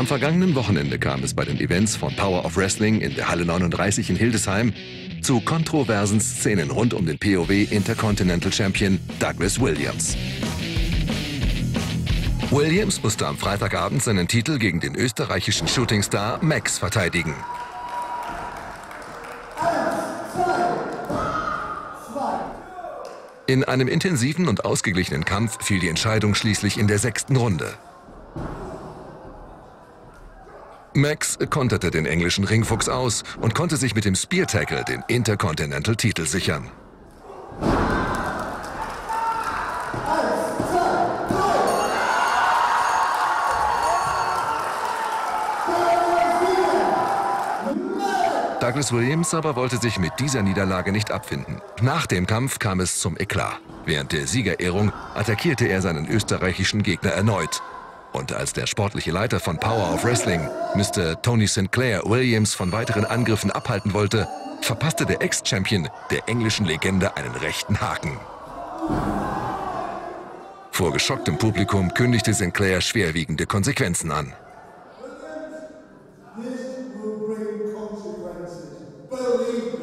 Am vergangenen Wochenende kam es bei den Events von Power of Wrestling in der Halle 39 in Hildesheim zu kontroversen Szenen rund um den POW Intercontinental Champion Douglas Williams. Williams musste am Freitagabend seinen Titel gegen den österreichischen Shootingstar Max verteidigen. In einem intensiven und ausgeglichenen Kampf fiel die Entscheidung schließlich in der sechsten Runde. Max konterte den englischen Ringfuchs aus und konnte sich mit dem Spear Tackle den Intercontinental-Titel sichern. Douglas Williams aber wollte sich mit dieser Niederlage nicht abfinden. Nach dem Kampf kam es zum Eklat. Während der Siegerehrung attackierte er seinen österreichischen Gegner erneut. Und als der sportliche Leiter von Power of Wrestling, Mr. Tony Sinclair, Williams von weiteren Angriffen abhalten wollte, verpasste der Ex-Champion der englischen Legende einen rechten Haken. Vor geschocktem Publikum kündigte Sinclair schwerwiegende Konsequenzen an. This will bring consequences. Believe.